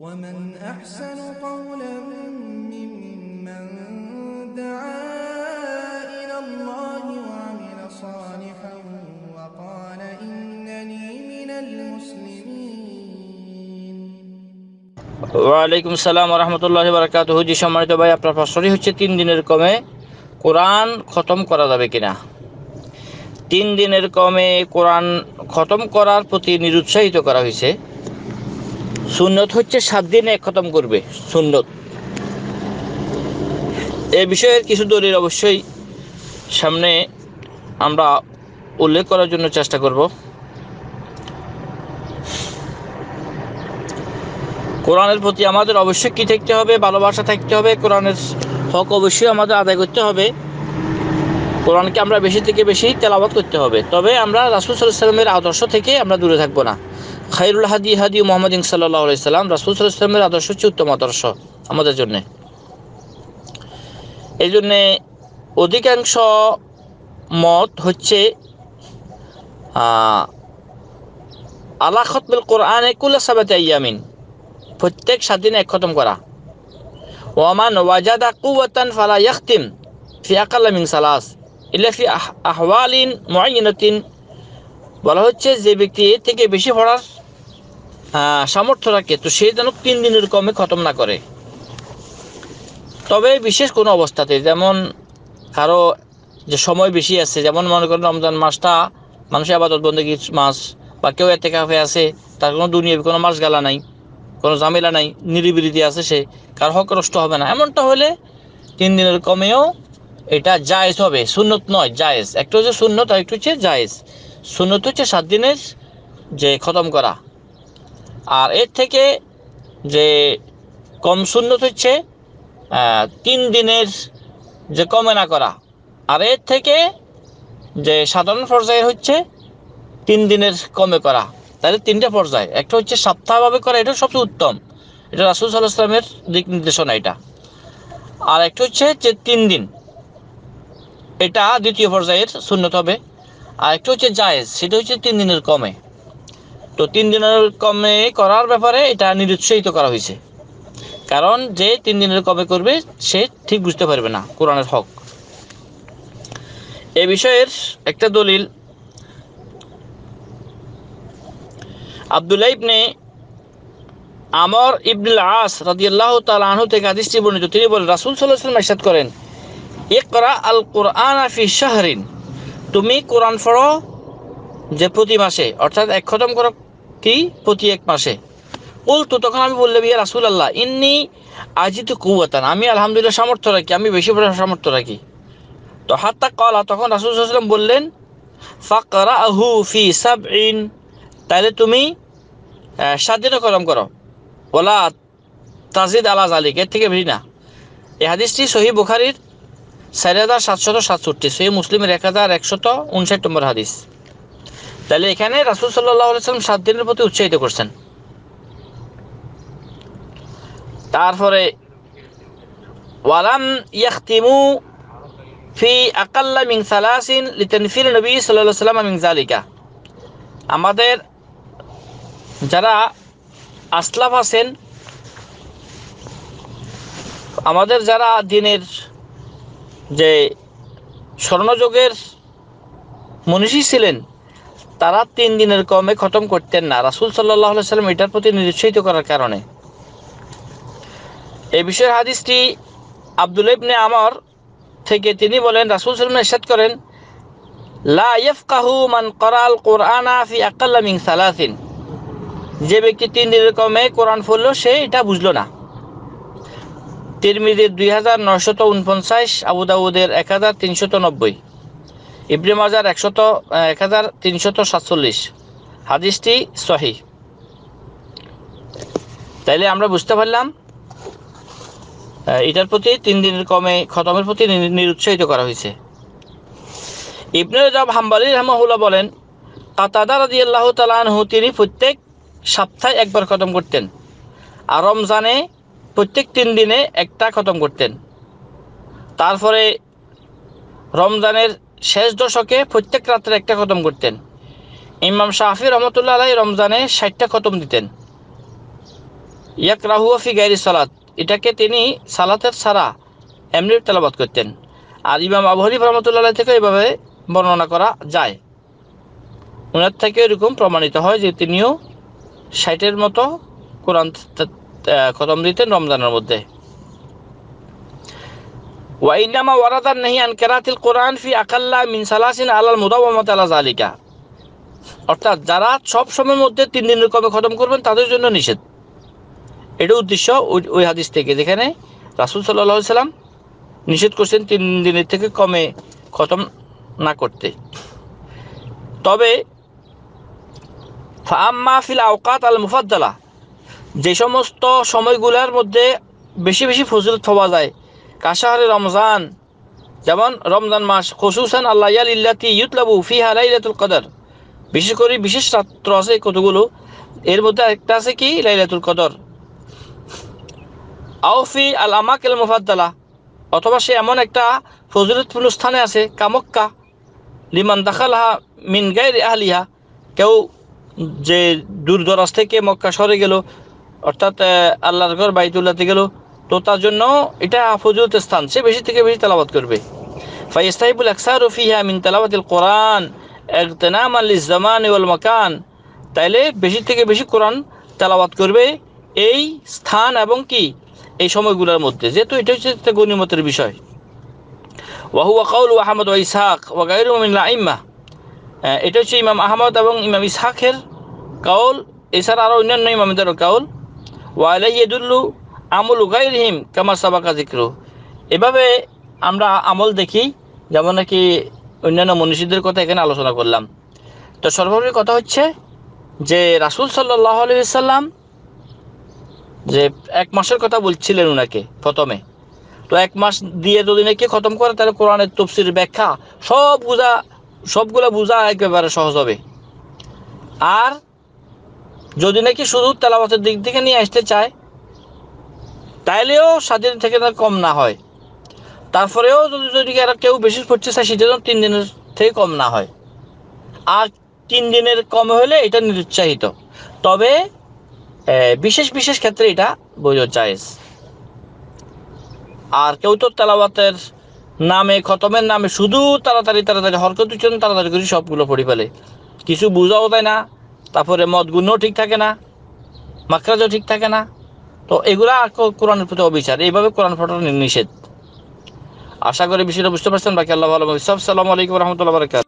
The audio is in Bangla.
ومن أحسن قولا ممن دعا إلى الله وعمل صالحا وقال إنني من المسلمين ওয়ালাইকুম সালাম রহমতুল্লাহ বারকাত জি সম্মানিত ভাই আপনার প্রশ্নটি হচ্ছে তিন দিনের কমে কোরআন খতম করা যাবে কিনা তিন দিনের কমে কোরআন খতম করার প্রতি নিরুৎসাহিত করা হয়েছে সুন্নত হচ্ছে সাত দিনে খতম করবে, সুন্নত। এ বিষয়ের কিছু দলিল অবশ্যই সামনে আমরা উল্লেখ করার জন্য চেষ্টা করব। কোরআনের প্রতি আমাদের অবশ্যই কী থাকতে হবে, ভালোবাসা থাকতে হবে, কোরআনের হক অবশ্যই আমাদের আদায় করতে হবে। কোরআনকে আমরা বেশি থেকে বেশি তেলাবাত করতে হবে। তবে আমরা রাসুল সাল্লাহ সাল্লামের আদর্শ থেকে আমরা দূরে থাকব না। খাইরুল হাদি হাদি মোহাম্মদ সাল্লাহ সাল্লাম, রাসুল সাল্লামের আদর্শ হচ্ছে উত্তম আদর্শ আমাদের জন্যে। এই জন্যে অধিকাংশ মত হচ্ছে আল্লাহ খতমুল কোরআনে কুল্লা সাবাতে ইয়ামিন প্রত্যেক সাত দিনে এক খতম করা। ওয়ামান ওয়াজাদা কুওয়াতান ফালা ইয়াখতিম ফি আকাল্লা সালাস, ইল্লা ফি আহ- আহওয়ালিন মুআইয়ানাতিন বলা হচ্ছে যে ব্যক্তি এর থেকে বেশি পড়ার সামর্থ্য রাখে। তো সে যেন তিন দিনের কমে খতম না করে। তবে বিশেষ কোনো অবস্থাতে যেমন কারও যে সময় বেশি আছে, যেমন মনে করেন রমজান মাসটা মানুষের আবাদত বন্দীর মাস, বা কেউ এতে কাফে আছে, তার কোনো দুনিয়া কোনো মাস গালা নাই, কোনো ঝামেলা নাই, নিরিবিলিতে আছে সে, কার হক নষ্ট হবে না। এমনটা হলে তিন দিনের কমেও এটা জায়েজ হবে। সুন্নত নয়, জায়েজ। একটা হচ্ছে সুন্নত আর একটা হচ্ছে জায়েজ। সুন্নত হচ্ছে সাত দিনের যে খতম করা। আর এর থেকে যে কম সুন্নত হচ্ছে তিন দিনের যে কমে না করা। আর এর থেকে যে সাধারণ পর্যায়ে হচ্ছে, তিন দিনের কমে করা। তাহলে তিনটা পর্যায়ে। একটা হচ্ছে সপ্তাহভাবে করা, এটা সবচেয়ে উত্তম। এটা রাসুল সাল্লাহ ইসলামের দিক নির্দেশনা এটা। আর একটা হচ্ছে যে তিন দিন। এটা দ্বিতীয় পর্যায়ের শূন্যত হবে। আর একটা হচ্ছে জায়েজ, সেটা হচ্ছে তিন দিনের কমে। তো তিন দিনের কমে করার ব্যাপারে এটা নিরুৎসাহিত করা হয়েছে। কারণ যে তিন দিনের কমে করবে, সে ঠিক বুঝতে পারবে না কোরআনের হক। এ বিষয়ের একটা দলিল। আবদুল্লাহ ইবনে আমর ইবনুল আস রাদিয়াল্লাহু তাআলা আনহু থেকে হাদিসটি বর্ণিত। তিনি বলেন, রাসূল সাল্লাল্লাহু আলাইহি ওয়াসাল্লাম করেন, ইকরা আল কোরআন ফি শাহরিন। তুমি কোরআন পড়ো যে প্রতি মাসে অর্থাৎ এক খতম করো কি? প্রতি এক মাসে। তো তখন আমি বললাম ইয়া রাসুল আল্লাহ ইন্নি আজিতু কুওয়াতান। আমি আলহামদুলিল্লাহ সামর্থ্য রাখি আমি বেশি পড়ার সামর্থ্য রাখি। তো হাত্তা কলা তখন রাসুল সাল্লাল্লাহু বললেন বললেন ফাকরাহু ফি সাবইন তাহলে তুমি আহ, সাত দিনে কলম করো। ওলা তাজিদ আলা জালিক এর থেকে বেশি না। এই হাদিসটি সহি বুখারির চার হাজার সাতশত সাতষট্টি সহি মুসলিমের এক হাজার একশত উনষাট নম্বর হাদিস। তাহলে এখানে রাসুল সাল্লাম সাত দিনের প্রতি উৎসাহিত করছেন। তারপরে ফি আকাল্লা নবী জালিকা আমাদের যারা আসলাফ আছেন, আমাদের যারা দিনের যে স্বর্ণযুগের মনীষী ছিলেন তারা তিন দিনের কমে খতম করতেন না। রাসুল সাল্লাহ সাল্লাম এটার প্রতি নিরুৎসাহিত করার কারণে। এ বিষয়ের হাদিসটি আব্দুল ইবনে আমর থেকে তিনি বলেন, রাসুল সাল্লাম ইরশাদ করেন, লা ইয়ফকাহু মান করাল কোরআনা ফি আকাল্লা মিন সালাসিন। যে ব্যক্তি তিন দিনের কমে কোরআন পড়ল, সে এটা বুঝলো না। তিরমিজির দুই হাজার নয়শত উনপঞ্চাশ আবু দাউদের এক হাজার তিনশত নব্বই। ইব্রিম মাজার একশত এক হাজার তিনশত সাতচল্লিশ। হাদিসটি সহি। তাইলে আমরা বুঝতে পারলাম এটার প্রতি তিন দিনের কমে, খতমের প্রতি নিরুৎসাহিত করা হয়েছে। ইবনে রাজাব হাম্বালি রহমাহুল্লাহ বলেন, কাতাদা রাদিয়াল্লাহু তাআলা আনহু, তিনি প্রত্যেক সপ্তাহে একবার খতম করতেন। আর রমজানে প্রত্যেক তিন দিনে একটা খতম করতেন। তারপরে রমজানের শেষ দশকে প্রত্যেক রাত্রে একটা খতম করতেন। ইমাম শাহি রহমতুল্লাহ আলাই রমজানে ষাটটা খতম দিতেন। ইয়াক রাহুয়া ফি গাইরি সালাত, এটাকে তিনি সালাতের ছাড়া এমনি তেলাবাত করতেন। আর ইমাম আবু রহমতুল্লাহ থেকে এভাবে বর্ণনা করা যায়। ওনার থেকে এরকম প্রমাণিত হয় যে তিনিও ষাটের মতো কোরআন খতম দিতেন রমজানের মধ্যে। ওয়াইনামা ওয়ারাদান নাহি আন কেরাতিল কোরআন ফি আকাল্লা মিন সালাসিন আলাল মুদাওয়ামাত আলা জালিকা অর্থাৎ যারা সব সময়ের মধ্যে তিন দিনের কমে খতম করবেন, তাদের জন্য নিষেধ। এটা উদ্দেশ্য ওই হাদিস থেকে, যেখানে রাসুল সাল্লাহ সাল্লাম নিষেধ করছেন তিন দিনের থেকে কমে খতম না করতে। তবে ফাম্মা ফিল আওকাত আল মুফাদ্দালা, যে সমস্ত সময়গুলোর মধ্যে বেশি বেশি ফজিলত পাওয়া যায় কাশাহারে রমজান। যেমন রমজান মাস, খসুসান আল্লাহ ইল্লাতি ইউতলাবু ফিহা লাইলাতুল কদর। বিশেষ করে বিশেষ রাত্র আছে কতগুলো। এর মধ্যে একটা আছে কি? লাইলাতুল কদর। আউফি আল আমাকেল মুফাদ্দালা। অথবা সে এমন একটা ফজিলতপূর্ণ স্থানে আছে, কামক্কা। লিমান দাখালহা মিন গাইর আহলিহা। কেউ যে দূর দরাজ থেকে মক্কা সরে গেল, অর্থাৎ আল্লাহর ঘর বাইতুল্লাতে গেল তো তার জন্য এটা ফজিলতের স্থান। সে বেশি থেকে বেশি তেলাবাত করবে। ফাইস্তাহিবুল আকসার ফিহা মিন তেলাবাতিল কোরআন একতেনাম আল জামান ওয়াল মাকান। তাইলে বেশি থেকে বেশি কোরআন তেলাওয়াত করবে এই স্থান এবং কি? এই সময়গুলোর মধ্যে। যেহেতু এটা হচ্ছে একটা গণিমতের বিষয়। ওয়াহুয়া কাউল আহমদ ওয়া ইসহাক ওয়া গাইরু মিন আইম্মা। এটা হচ্ছে ইমাম আহমদ এবং ইমাম ইসহাকের কাউল। এছাড়া আরও অন্যান্য ইমামদেরও কাউল। ওয়া আলাইয়দুল্লু আমল গাইরহিম কামা সাবাকা জিক্রু এভাবে আমরা আমল দেখি, যেমন নাকি অন্যান্য মনীষীদের কথা এখানে আলোচনা করলাম। তো সর্বোপরি কথা হচ্ছে যে, রাসুল সাল্লাহ আলহিসাল্লাম যে এক মাসের কথা বলছিলেন ওনাকে প্রথমে। তো এক মাস দিয়ে যদি নাকি খতম করে, তাহলে কোরআনের তফসির ব্যাখ্যা সব বোঝা, সবগুলো বোঝা একেবারে সহজ হবে। আর যদি নাকি শুধু তেলাওয়াতের দিক থেকে নিয়ে আসতে চায় তাইলেও স্বাধীন থেকে তার কম না হয়। তারপরেও যদি যদি এরা কেউ বেশি পড়তে চায়, সেটা তিন দিনের থেকে কম না হয়। আর তিন দিনের কম হলে এটা নিরুৎসাহিত। তবে বিশেষ বিশেষ ক্ষেত্রে এটা বৈধ জায়েজ। আর কেউ তো তেলাওয়াতের নামে, খতমের নামে শুধু তাড়াতাড়ি তাড়াতাড়ি হরকত উচ্চারণ তাড়াতাড়ি করে সবগুলো পড়ি ফেলে। কিছু বোঝাও দেয় না, তারপরে মদ গুণও ঠিক থাকে না মাকরাজও ঠিক থাকে না। তো এগুলা কোরআনের প্রতি অবিচার। এইভাবে কোরআন ফটো নিষেধ। আশা করি বিষয়টা বুঝতে পারছেন। বাকি আল্লাহ ভালো সালাম আলাইকুম রহমতুল্লাহ বারকাত